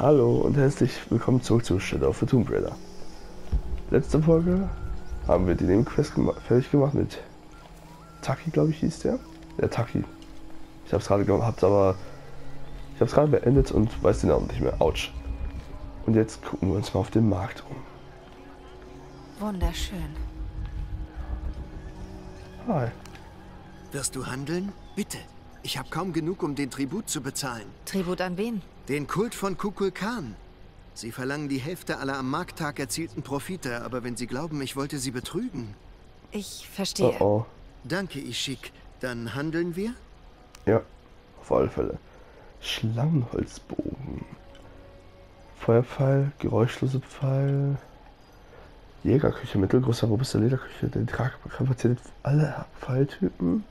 Hallo und herzlich willkommen zurück zu Shadow of the Tomb Raider. Letzte Folge haben wir die Nebenquest gema fertig gemacht mit Taki, glaube ich, hieß der. Der Taki. Ich habe es gerade gehabt, aber ich habe es gerade beendet und weiß den Namen nicht mehr. Autsch. Und jetzt gucken wir uns mal auf den Markt um. Wunderschön. Hi. Wirst du handeln? Bitte. Ich habe kaum genug, um den Tribut zu bezahlen. Tribut an wen? Den Kult von Kukulkan. Sie verlangen die Hälfte aller am Markttag erzielten Profite, aber wenn Sie glauben, ich wollte Sie betrügen. Ich Oh verstehe. oh. Danke, Ishik. Dann handeln wir? Ja, auf alle Fälle. Schlangenholzbogen. Feuerpfeil, geräuschlose Pfeil. Jägerküche, mittelgroßer, robuster Lederküche, der Tragkapazität aller Pfeiltypen.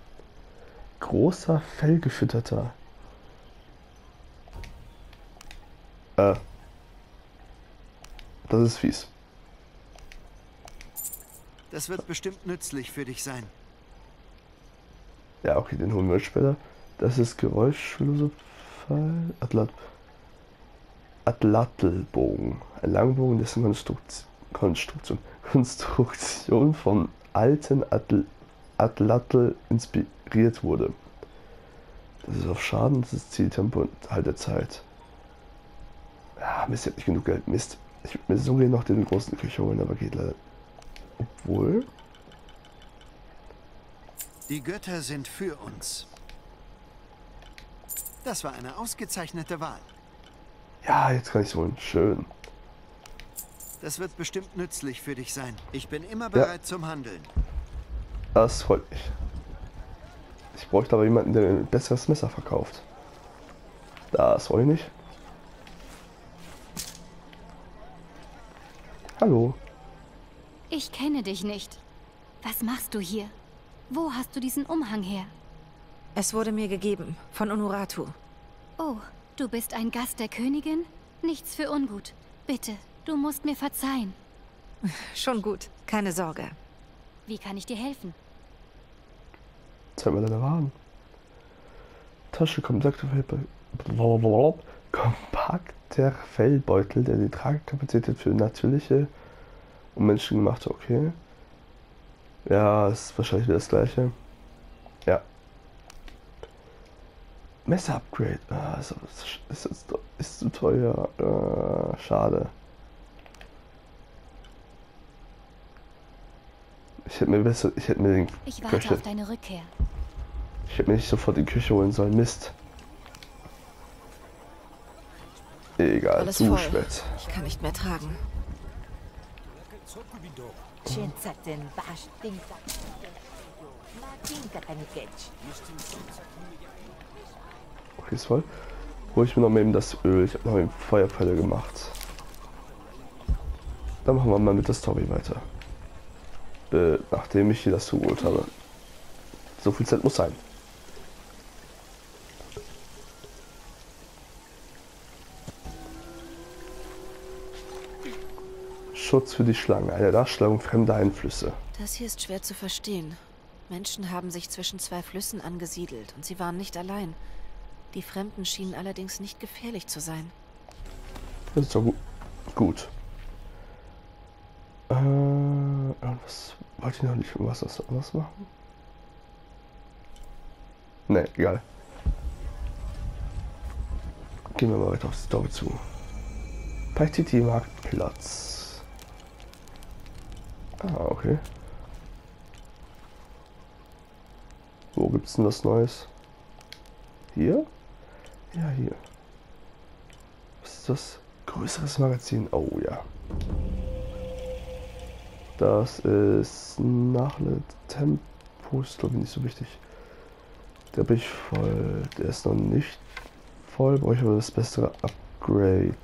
Großer, fellgefütterter. Äh. Das ist fies. Das wird bestimmt nützlich für dich sein. Ja, okay, den holen wir später. Das ist geräuschlose Pfeil. Atlat Atlattelbogen. Ein Langbogen, dessen Konstrukt Konstruktion, Konstruktion vom alten Atl Atlatl inspiriert wurde. Das ist auf Schaden, das ist Zieltempo und Haltezeit. Ja, Mist, ich hab nicht genug Geld. Mist. Ich würde mir so gerne noch den großen Küche holen, aber geht leider. Obwohl. Die Götter sind für uns. Das war eine ausgezeichnete Wahl. Ja, jetzt kann ich holen. Schön. Das wird bestimmt nützlich für dich sein. Ich bin immer bereit zum Handeln. Das freut mich. Ich bräuchte aber jemanden, der mir ein besseres Messer verkauft. Das wollte ich nicht. Hallo. Ich kenne dich nicht. Was machst du hier? Wo hast du diesen Umhang her? Es wurde mir gegeben, von Unuratu. Oh, du bist ein Gast der Königin? Nichts für ungut. Bitte, du musst mir verzeihen. Schon gut, keine Sorge. Wie kann ich dir helfen? Zeig mal deine Waren. Tasche, kompakter Fellbeutel. Kompakter Fellbeutel, der die Tragekapazität für natürliche und menschengemachte, okay. Ja, ist wahrscheinlich wieder das gleiche. Ja. Messer-Upgrade. Ah, ist, ist, ist, ist zu teuer. Äh, schade. Ich hätte mir besser, ich hätte mir den Ich warte Köche, auf deine Rückkehr. ich hätte mir nicht sofort die Küche holen sollen. Mist. Egal, Alles zu voll. spät. Ich kann nicht mehr tragen. Okay, ist voll. Hol ich mir noch mal eben das Öl. Ich habe noch eben Feuerpfeile gemacht. Dann machen wir mal mit der Story weiter. Äh, nachdem ich hier das zugeholt habe. So viel Zeit muss sein. Schutz für die Schlange. Eine Darstellung fremder Einflüsse. Das hier ist schwer zu verstehen. Menschen haben sich zwischen zwei Flüssen angesiedelt und sie waren nicht allein. Die Fremden schienen allerdings nicht gefährlich zu sein. Das ist doch gut. Gut. Äh, was wollte ich noch nicht was das was machen? Ne, egal. Gehen wir mal weiter auf die Story zu. Paititi Marktplatz. Ah, okay. Wo gibt's denn was Neues? Hier? Ja, hier. Was ist das? Größeres Magazin. Oh ja. Das ist Nachle Tempo, ist glaube ich nicht so wichtig. Der bin ich voll. Der ist noch nicht voll, brauche ich aber das bessere Upgrade.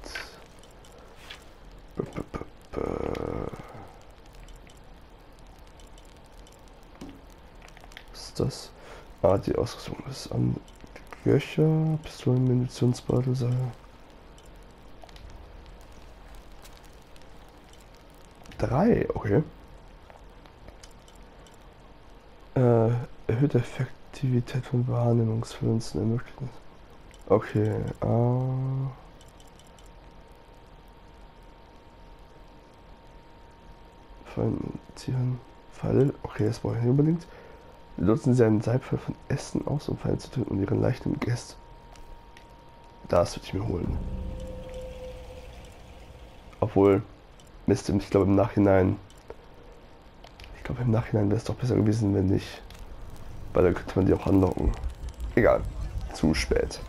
B -b -b ist das A, die Ausrüstung ist an Göcher, Pistolen, Munitionsbeutel, Sache. Drei, okay. Äh, erhöht Effektivität von Wahrnehmungsverlusten ermöglicht. Okay, ah. äh. Fallen, Tieren, Fall. Okay, das brauche ich nicht unbedingt. Nutzen sie einen Seilpfeil von Ästen aus, um Fallen zu töten und ihren leichten Gäste. Das würde ich mir holen. Obwohl, Mist, ich glaube im Nachhinein. Ich glaube im Nachhinein wäre es doch besser gewesen, wenn nicht. Weil dann könnte man die auch anlocken. Egal. Zu spät.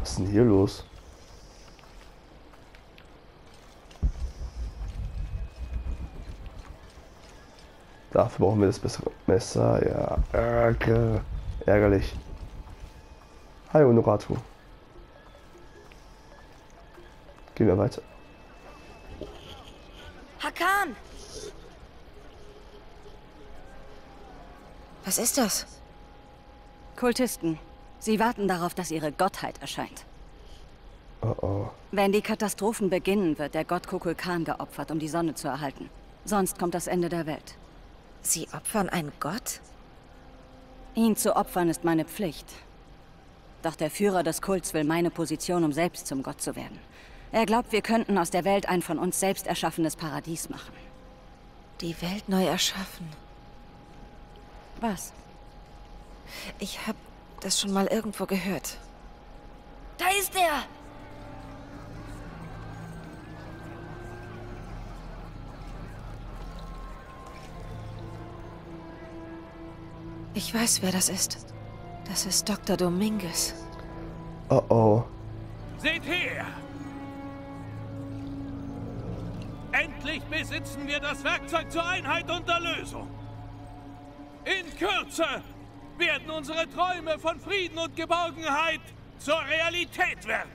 Was ist denn hier los? Dafür brauchen wir das bessere Messer. Ja, ärger, ärgerlich. Hi, Honoratu. Gehen wir weiter. Hakan! Was ist das? Kultisten. Sie warten darauf, dass ihre Gottheit erscheint. Oh oh. Wenn die Katastrophen beginnen, wird der Gott Kukulkan geopfert, um die Sonne zu erhalten. Sonst kommt das Ende der Welt. Sie opfern einen Gott? Ihn zu opfern ist meine Pflicht. Doch der Führer des Kults will meine Position, um selbst zum Gott zu werden. Er glaubt, wir könnten aus der Welt ein von uns selbst erschaffenes Paradies machen. Die Welt neu erschaffen. Was? Ich habe das schon mal irgendwo gehört. Da ist er! Ich weiß, wer das ist. Das ist Dr. Dominguez. Oh oh. Seht her! Endlich besitzen wir das Werkzeug zur Einheit und der Lösung. In Kürze werden unsere Träume von Frieden und Geborgenheit zur Realität werden.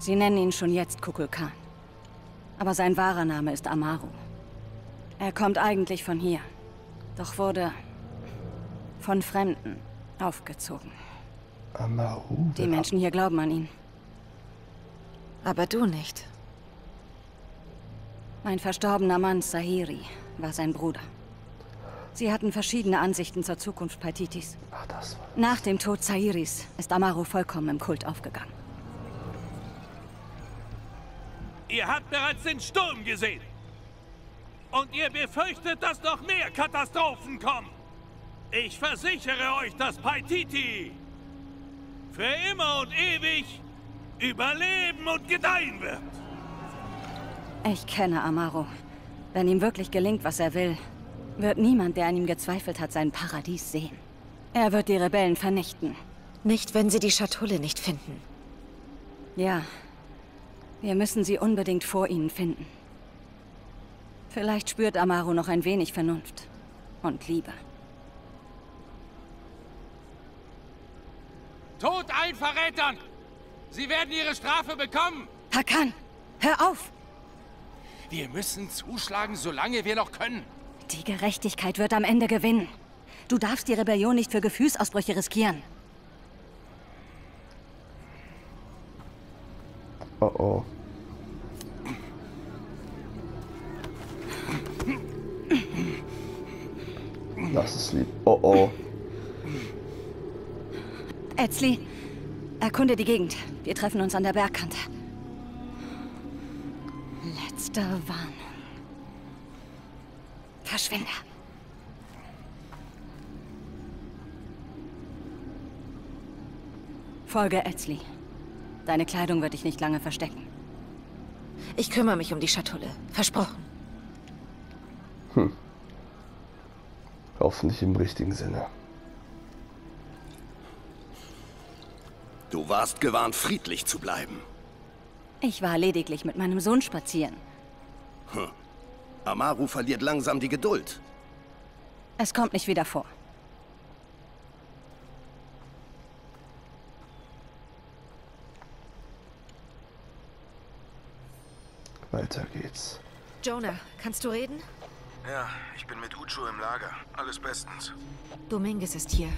Sie nennen ihn schon jetzt Kukulkan. Aber sein wahrer Name ist Amaru. Er kommt eigentlich von hier. Doch wurde von Fremden aufgezogen. Amaru. Die Menschen hier glauben an ihn. Aber du nicht. Mein verstorbener Mann, Sahiri, war sein Bruder. Sie hatten verschiedene Ansichten zur Zukunft Paititis. Ach, das war. Nach dem Tod Sahiris ist Amaru vollkommen im Kult aufgegangen. Ihr habt bereits den Sturm gesehen. Und ihr befürchtet, dass noch mehr Katastrophen kommen. Ich versichere euch, dass Paititi für immer und ewig überleben und gedeihen wird. Ich kenne Amaru. Wenn ihm wirklich gelingt, was er will, wird niemand, der an ihm gezweifelt hat, sein Paradies sehen. Er wird die Rebellen vernichten. Nicht, wenn sie die Schatulle nicht finden. Ja, wir müssen sie unbedingt vor ihnen finden. Vielleicht spürt Amaru noch ein wenig Vernunft und Liebe. Tod allen Verrätern! Sie werden ihre Strafe bekommen! Hakan, hör auf! Wir müssen zuschlagen, solange wir noch können. Die Gerechtigkeit wird am Ende gewinnen. Du darfst die Rebellion nicht für Gefühlsausbrüche riskieren. Oh oh. Das ist lieb. Oh oh. Etzli, erkunde die Gegend. Wir treffen uns an der Bergkante. Letzte Warnung. Verschwinde. Folge Etzli. Deine Kleidung wird dich nicht lange verstecken. Ich kümmere mich um die Schatulle. Versprochen. Hoffentlich im richtigen Sinne. Du warst gewarnt, friedlich zu bleiben. Ich war lediglich mit meinem Sohn spazieren. Amaru verliert langsam die Geduld. Es kommt nicht wieder vor. Weiter geht's. Jonah, kannst du reden? Ja, ich bin mit Ucho im Lager. Alles bestens. Dominguez ist hier.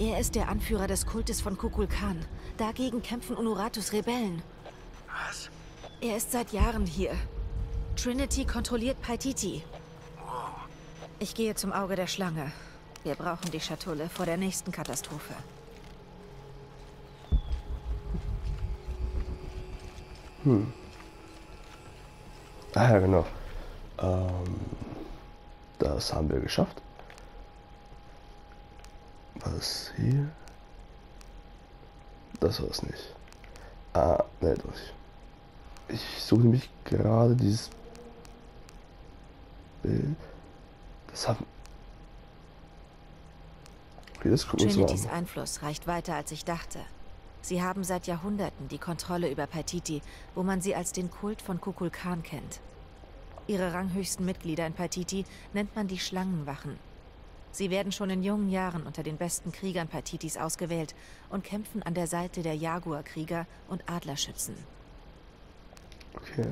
Er ist der Anführer des Kultes von Kukulkan. Dagegen kämpfen Unuratus Rebellen. Was? Er ist seit Jahren hier. Trinity kontrolliert Paititi. Wow. Ich gehe zum Auge der Schlange. Wir brauchen die Schatulle vor der nächsten Katastrophe. Hm. Ah ja, genau. Ähm, das haben wir geschafft. Was hier? Das war es nicht. Ah, ne, doch. Ich suche nämlich gerade dieses Bild. Das haben. Okay, das gucken wir uns mal an. Einfluss reicht weiter, als ich dachte. Sie haben seit Jahrhunderten die Kontrolle über Paititi, wo man sie als den Kult von Kukulkan kennt. Ihre ranghöchsten Mitglieder in Paititi nennt man die Schlangenwachen. Sie werden schon in jungen Jahren unter den besten Kriegern Paititis ausgewählt und kämpfen an der Seite der Jaguar-Krieger und Adlerschützen. Okay.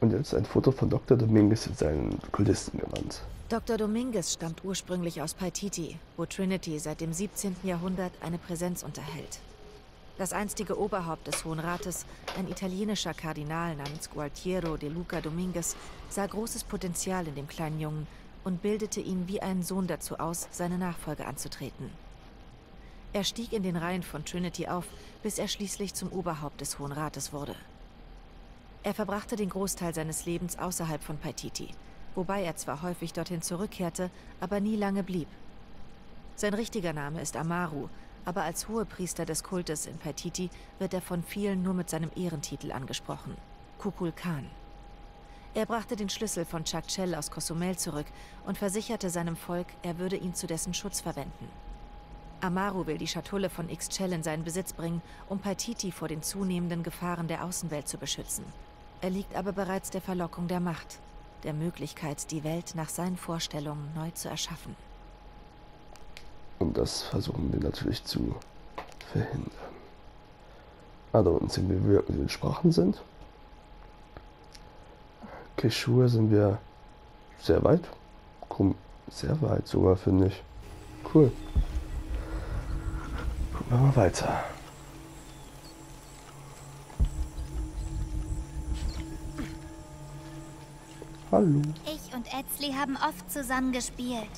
Und jetzt ein Foto von Dr. Dominguez in seinen Kultistengewand. Dr. Dominguez stammt ursprünglich aus Paititi, wo Trinity seit dem 17. Jahrhundert eine Präsenz unterhält. Das einstige Oberhaupt des Hohen Rates, ein italienischer Kardinal namens Gualtiero de Luca Dominguez, sah großes Potenzial in dem kleinen Jungen und bildete ihn wie einen Sohn dazu aus, seine Nachfolge anzutreten. Er stieg in den Reihen von Trinity auf, bis er schließlich zum Oberhaupt des Hohen Rates wurde. Er verbrachte den Großteil seines Lebens außerhalb von Paititi, wobei er zwar häufig dorthin zurückkehrte, aber nie lange blieb. Sein richtiger Name ist Amaru, aber als Hohepriester des Kultes in Paititi wird er von vielen nur mit seinem Ehrentitel angesprochen, Kukul Khan. Er brachte den Schlüssel von Chakchel aus Cozumel zurück und versicherte seinem Volk, er würde ihn zu dessen Schutz verwenden. Amaru will die Schatulle von Ixchel in seinen Besitz bringen, um Paititi vor den zunehmenden Gefahren der Außenwelt zu beschützen. Er liegt aber bereits der Verlockung der Macht, der Möglichkeit, die Welt nach seinen Vorstellungen neu zu erschaffen. Und das versuchen wir natürlich zu verhindern. Ah, da unten sehen wir, wie wir den Sprachen sind. Quechua sind wir sehr weit. Komm, sehr weit sogar, finde ich. Cool. Gucken wir mal weiter. Hallo. Ich und Etzli haben oft zusammen gespielt.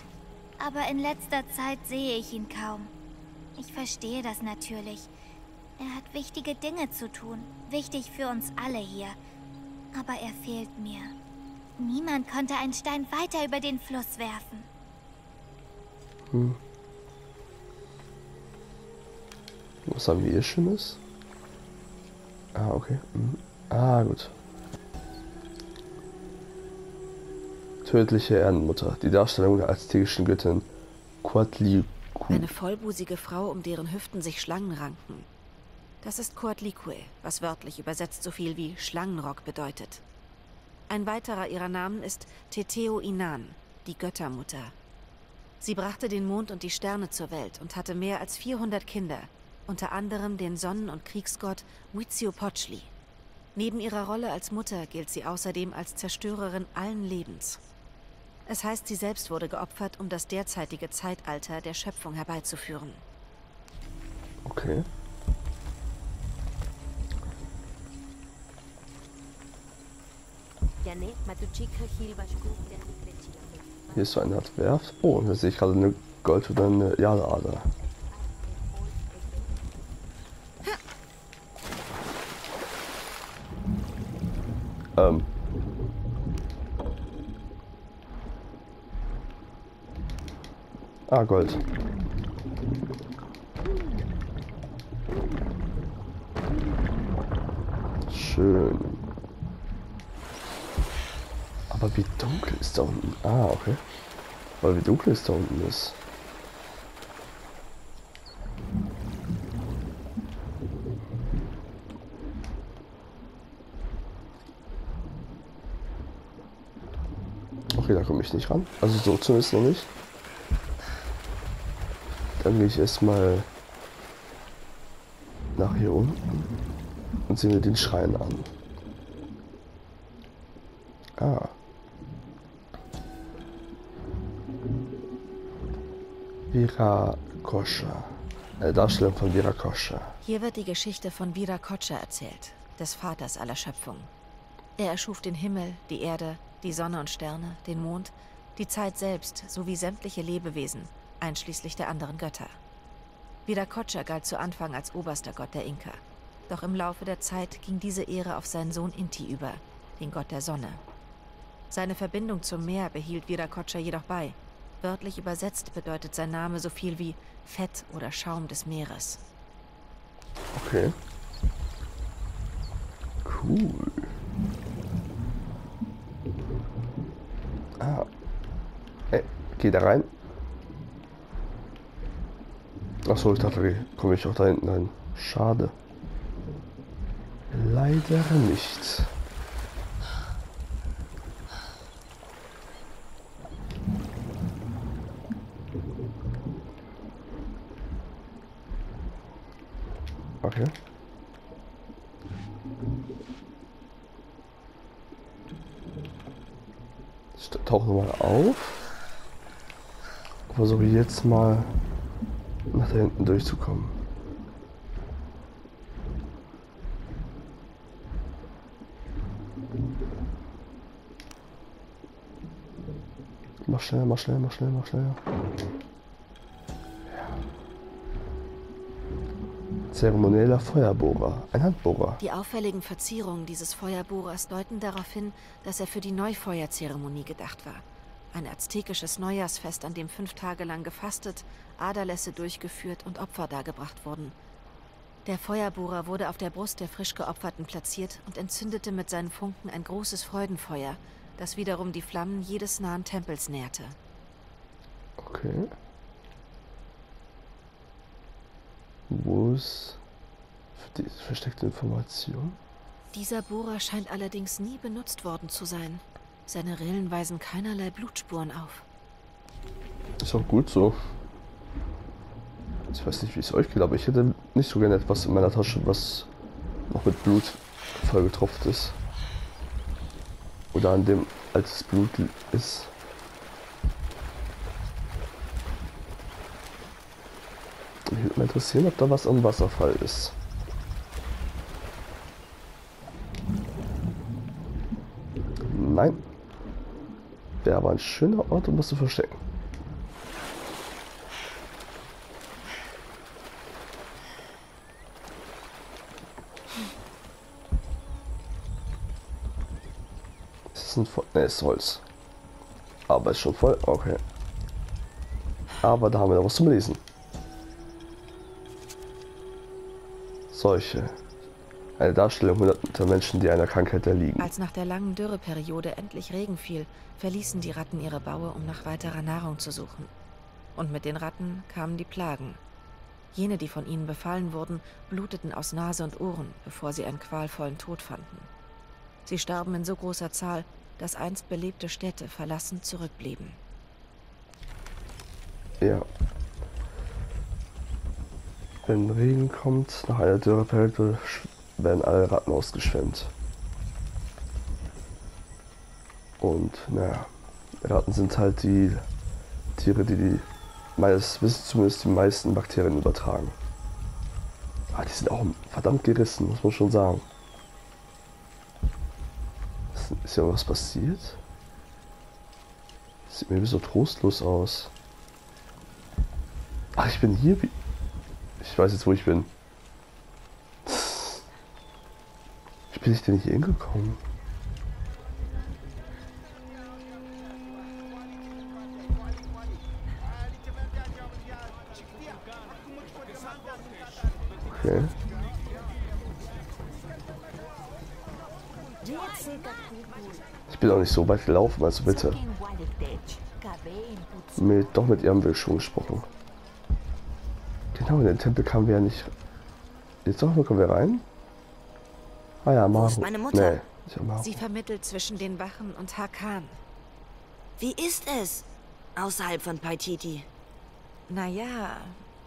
Aber in letzter Zeit sehe ich ihn kaum. Ich verstehe das natürlich. Er hat wichtige Dinge zu tun. Wichtig für uns alle hier. Aber er fehlt mir. Niemand konnte einen Stein weiter über den Fluss werfen. Hm. Was haben wir hier Schönes? Ah, okay. Mhm. Ah, gut. Tödliche Erdenmutter. Die Darstellung der aztekischen Göttin Quatlicu. Eine vollbusige Frau, um deren Hüften sich Schlangen ranken. Das ist Coatlicue, was wörtlich übersetzt so viel wie Schlangenrock bedeutet. Ein weiterer ihrer Namen ist Teteo Inan, die Göttermutter. Sie brachte den Mond und die Sterne zur Welt und hatte mehr als 400 Kinder, unter anderem den Sonnen- und Kriegsgott Huitzilopochtli. Neben ihrer Rolle als Mutter gilt sie außerdem als Zerstörerin allen Lebens. Es heißt, sie selbst wurde geopfert, um das derzeitige Zeitalter der Schöpfung herbeizuführen. Okay. Hier ist so eine Art Werft. Oh, und da sehe ich gerade eine Gold- oder eine Jadeader. Ähm. Ah, Gold. Schön. Aber wie dunkel ist da unten? Ah, okay. Weil wie dunkel es da unten ist. Okay, da komme ich nicht ran. Also so zumindest noch nicht. Dann gehe ich erstmal nach hier unten und sehen wir den Schrein an. Ah. Virakosha. Eine Darstellung von Virakosha. Hier wird die Geschichte von Viracocha erzählt, des Vaters aller Schöpfung. Er erschuf den Himmel, die Erde, die Sonne und Sterne, den Mond, die Zeit selbst sowie sämtliche Lebewesen, einschließlich der anderen Götter. Viracocha galt zu Anfang als oberster Gott der Inka. Doch im Laufe der Zeit ging diese Ehre auf seinen Sohn Inti über, den Gott der Sonne. Seine Verbindung zum Meer behielt Viracocha jedoch bei. Wörtlich übersetzt bedeutet sein Name so viel wie Fett oder Schaum des Meeres. Okay. Cool. Ah. Ey, geh da rein. Achso, ich dachte, komme ich auch da hinten rein. Schade. Leider nicht. Okay. Ich tauche nochmal auf. Versuche jetzt mal nach da hinten durchzukommen. Mach schnell, mach schnell, mach schnell, mach schnell. Zeremonieller Feuerbohrer, ein Handbohrer. Die auffälligen Verzierungen dieses Feuerbohrers deuten darauf hin, dass er für die Neufeuerzeremonie gedacht war. Ein aztekisches Neujahrsfest, an dem fünf Tage lang gefastet, Aderlässe durchgeführt und Opfer dargebracht wurden. Der Feuerbohrer wurde auf der Brust der frisch Geopferten platziert und entzündete mit seinen Funken ein großes Freudenfeuer, das wiederum die Flammen jedes nahen Tempels nährte. Okay. Wo ist die versteckte Information? Dieser Bohrer scheint allerdings nie benutzt worden zu sein. Seine Rillen weisen keinerlei Blutspuren auf. Ist auch gut so. Ich weiß nicht, wie es euch geht, aber ich hätte nicht so gerne etwas in meiner Tasche, was noch mit Blut vollgetropft ist. Oder an dem altes Blut ist. Mich würde mal interessieren, ob da was am Wasserfall ist. Nein. Wäre aber ein schöner Ort, um was zu verstecken. Ist es ein voll? Ne, ist Holz. Aber ist schon voll. Okay. Aber da haben wir noch was zum Lesen. Seuche. Eine Darstellung hunderter Menschen, die einer Krankheit erliegen. Als nach der langen Dürreperiode endlich Regen fiel, verließen die Ratten ihre Baue, um nach weiterer Nahrung zu suchen. Und mit den Ratten kamen die Plagen. Jene, die von ihnen befallen wurden, bluteten aus Nase und Ohren, bevor sie einen qualvollen Tod fanden. Sie starben in so großer Zahl, dass einst belebte Städte verlassen zurückblieben. Ja. Wenn Regen kommt, nach einer Dürreperiode werden alle Ratten ausgeschwemmt. Und naja, Ratten sind halt die Tiere, die die meines Wissens zumindest die meisten Bakterien übertragen. Ah, die sind auch verdammt gerissen, muss man schon sagen. Ist ja was passiert? Sieht mir so trostlos aus. Ach, ich bin hier. Ich weiß jetzt, wo ich bin. Wie bin ich denn hier hingekommen? Okay. Ich bin auch nicht so weit gelaufen, also bitte. Mit, doch mit ihr haben wir schon gesprochen. Genau, in den Tempel kamen wir ja nicht. Jetzt doch, kommen wir rein? Ah ja, Maru. Wo ist meine Mutter? Nee, nicht Amaru. Sie vermittelt zwischen den Wachen und Hakan. Wie ist es? Außerhalb von Paititi. Naja,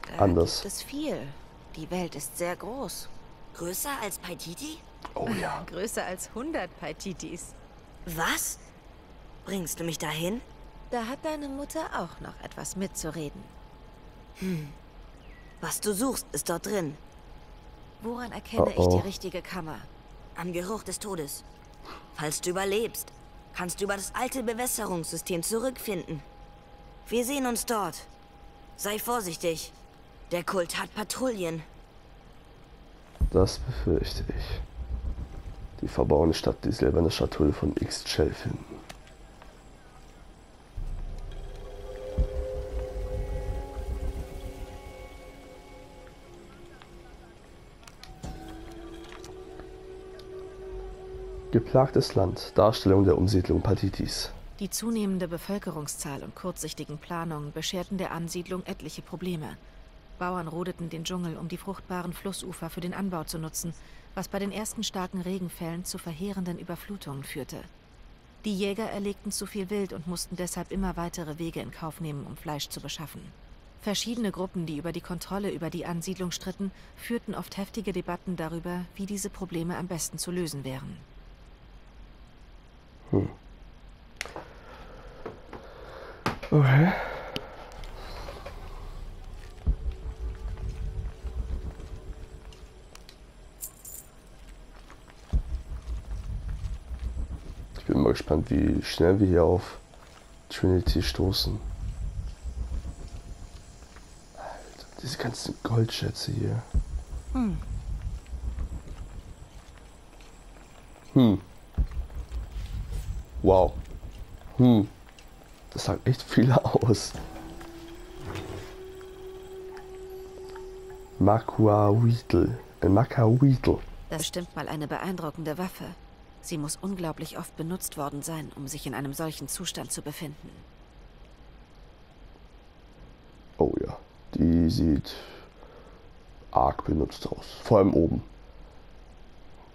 da Anders. gibt es viel. Die Welt ist sehr groß. Größer als Paititi? Oh ja. Größer als 100 Paititis. Was? Bringst du mich dahin? Da hat deine Mutter auch noch etwas mitzureden. Hm. Was du suchst, ist dort drin. Woran erkenne Oh, oh. ich die richtige Kammer? Am Geruch des Todes. Falls du überlebst, kannst du über das alte Bewässerungssystem zurückfinden. Wir sehen uns dort. Sei vorsichtig. Der Kult hat Patrouillen. Das befürchte ich. Die verbauende Stadt, die silberne Schatulle von X-Shell finden. Geplagtes Land. Darstellung der Umsiedlung Patitis. Die zunehmende Bevölkerungszahl und kurzsichtigen Planungen bescherten der Ansiedlung etliche Probleme. Bauern rodeten den Dschungel, um die fruchtbaren Flussufer für den Anbau zu nutzen, was bei den ersten starken Regenfällen zu verheerenden Überflutungen führte. Die Jäger erlegten zu viel Wild und mussten deshalb immer weitere Wege in Kauf nehmen, um Fleisch zu beschaffen. Verschiedene Gruppen, die über die Kontrolle über die Ansiedlung stritten, führten oft heftige Debatten darüber, wie diese Probleme am besten zu lösen wären. Hm. Okay. Ich bin mal gespannt, wie schnell wir hier auf Trinity stoßen. Alter, diese ganzen Goldschätze hier. Hm. Hm. Wow. Hm. Das sagt echt viel aus. Makuahuitl. Äh, Makahuitl. Das stimmt mal eine beeindruckende Waffe. Sie muss unglaublich oft benutzt worden sein, um sich in einem solchen Zustand zu befinden. Oh ja, die sieht arg benutzt aus. Vor allem oben.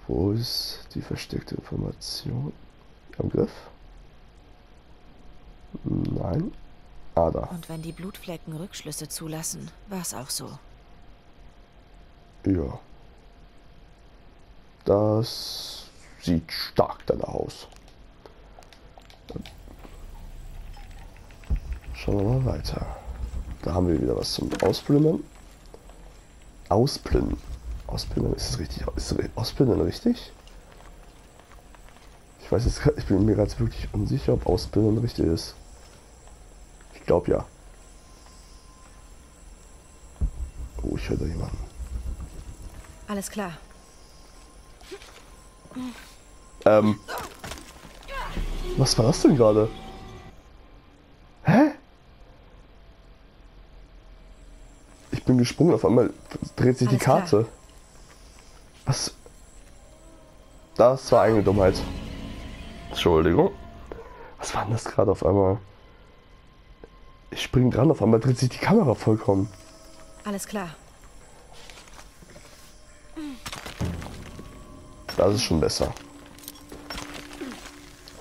Wo ist die versteckte Information? Am Griff? Nein. Da. Und wenn die Blutflecken Rückschlüsse zulassen, war es auch so. Ja. Das sieht stark danach aus. Dann schauen wir mal weiter. Da haben wir wieder was zum Ausplündern. Ausplündern. Ausplündern, ist es richtig? Ist Ausplündern richtig? Ich weiß jetzt, ich bin mir gerade wirklich unsicher, ob Ausbildung richtig ist. Ich glaube ja. Oh, ich höre da jemanden. Alles klar. Ähm. Was war das denn gerade? Hä? Ich bin gesprungen, auf einmal dreht sich Alles die Karte. Klar. Was? Das war eine Dummheit. Entschuldigung. Was war denn das gerade auf einmal? Ich spring dran, auf einmal dreht sich die Kamera vollkommen. Alles klar. Das ist schon besser.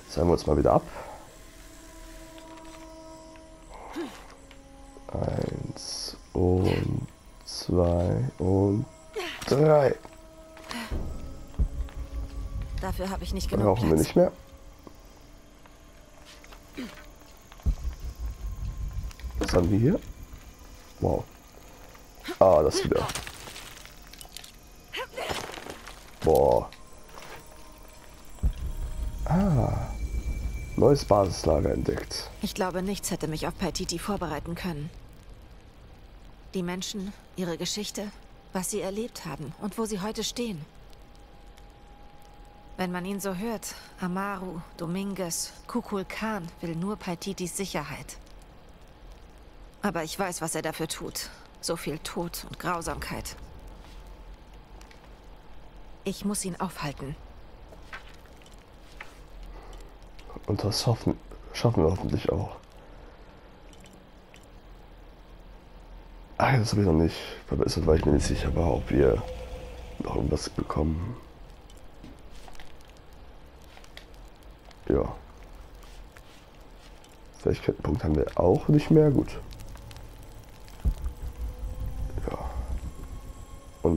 Zeigen wir uns mal wieder ab. Eins und zwei und drei. Dafür habe ich nicht genug Brauchen Platz. wir nicht mehr. Haben wir hier? Wow. Ah, das wieder. Boah. Ah. Neues Basislager entdeckt. Ich glaube, nichts hätte mich auf Paititi vorbereiten können. Die Menschen, ihre Geschichte, was sie erlebt haben und wo sie heute stehen. Wenn man ihn so hört, Amaru, Dominguez, Kukul Khan will nur Paititis Sicherheit. Aber ich weiß, was er dafür tut. So viel Tod und Grausamkeit. Ich muss ihn aufhalten. Und das hoffen, schaffen wir hoffentlich auch. Ach, das habe ich noch nicht verbessert, weil ich mir nicht sicher war, ob wir noch irgendwas bekommen. Ja. Fähigkeitenpunkt haben wir auch nicht mehr. Gut.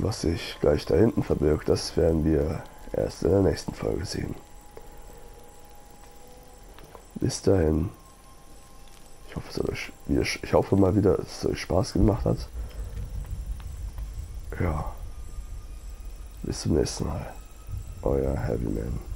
Was sich gleich da hinten verbirgt, das werden wir erst in der nächsten Folge sehen. Bis dahin. Ich hoffe, es euch, ich hoffe mal wieder, dass es euch Spaß gemacht hat. Ja. Bis zum nächsten Mal. Euer Heavy Man.